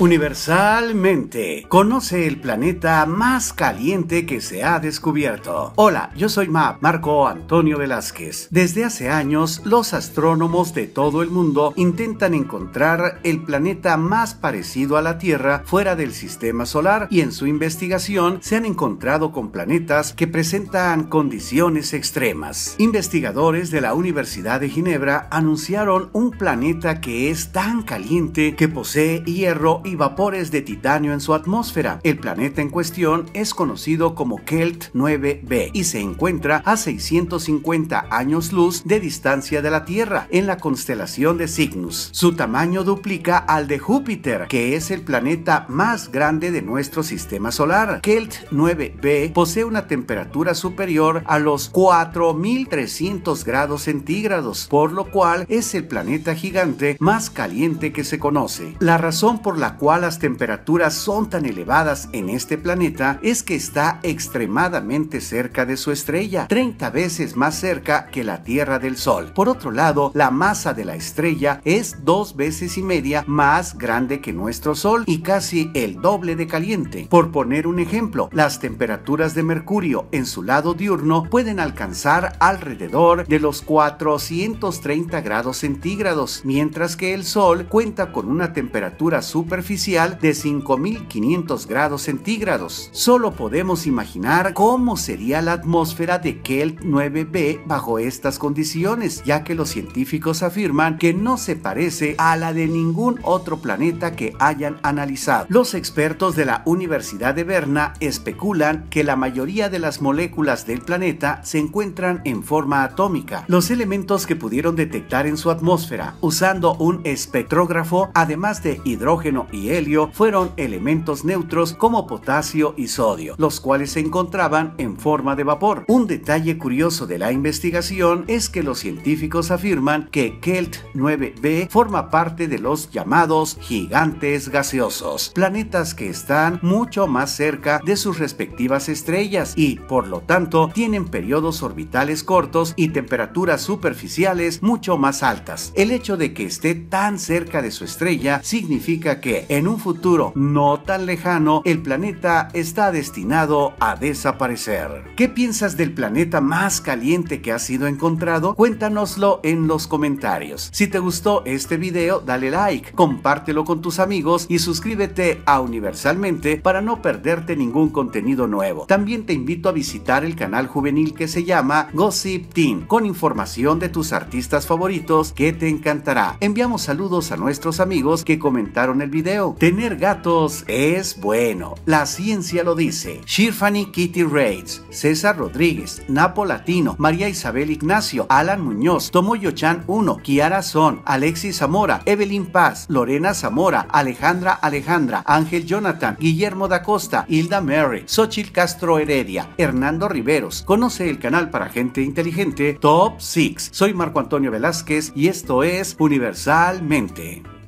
Universalmente, conoce el planeta más caliente que se ha descubierto. Hola, yo soy Map, Marco Antonio Velázquez. Desde hace años, los astrónomos de todo el mundo intentan encontrar el planeta más parecido a la Tierra fuera del sistema solar y en su investigación se han encontrado con planetas que presentan condiciones extremas. Investigadores de la Universidad de Ginebra anunciaron un planeta que es tan caliente que posee hierro y vapores de titanio en su atmósfera. El planeta en cuestión es conocido como Kelt 9b y se encuentra a 650 años luz de distancia de la Tierra en la constelación de Cygnus. Su tamaño duplica al de Júpiter, que es el planeta más grande de nuestro sistema solar. Kelt 9b posee una temperatura superior a los 4300 grados centígrados, por lo cual es el planeta gigante más caliente que se conoce. La razón por la cual las temperaturas son tan elevadas en este planeta es que está extremadamente cerca de su estrella, 30 veces más cerca que la Tierra del Sol. Por otro lado, la masa de la estrella es dos veces y media más grande que nuestro Sol y casi el doble de caliente. Por poner un ejemplo, las temperaturas de Mercurio en su lado diurno pueden alcanzar alrededor de los 430 grados centígrados, mientras que el Sol cuenta con una temperatura superficial de 5500 grados centígrados. Solo podemos imaginar cómo sería la atmósfera de Kelt 9b bajo estas condiciones, ya que los científicos afirman que no se parece a la de ningún otro planeta que hayan analizado. Los expertos de la Universidad de Berna especulan que la mayoría de las moléculas del planeta se encuentran en forma atómica. Los elementos que pudieron detectar en su atmósfera usando un espectrógrafo, además de hidrógeno y helio fueron elementos neutros como potasio y sodio, los cuales se encontraban en forma de vapor. Un detalle curioso de la investigación es que los científicos afirman que Kelt 9b forma parte de los llamados gigantes gaseosos, planetas que están mucho más cerca de sus respectivas estrellas y, por lo tanto, tienen periodos orbitales cortos y temperaturas superficiales mucho más altas. El hecho de que esté tan cerca de su estrella significa que en un futuro no tan lejano, el planeta está destinado a desaparecer. ¿Qué piensas del planeta más caliente que ha sido encontrado? Cuéntanoslo en los comentarios. Si te gustó este video, dale like, compártelo con tus amigos y suscríbete a Universalmente para no perderte ningún contenido nuevo. También te invito a visitar el canal juvenil que se llama Gossip Teen, con información de tus artistas favoritos que te encantará. Enviamos saludos a nuestros amigos que comentaron el video Tener gatos es bueno. La ciencia lo dice. Shirfani Kitty Raids, César Rodríguez, Napo Latino, María Isabel Ignacio, Alan Muñoz, Tomoyo Chan 1, Kiara Son, Alexis Zamora, Evelyn Paz, Lorena Zamora, Alejandra Alejandra, Ángel Jonathan, Guillermo da Costa, Hilda Mary, Xochitl Castro Heredia, Hernando Riveros. Conoce el canal para gente inteligente Top 6. Soy Marco Antonio Velázquez y esto es Universalmente.